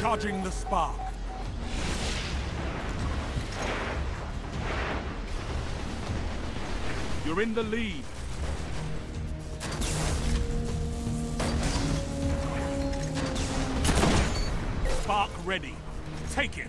Charging the spark. You're in the lead. Spark ready. Take it.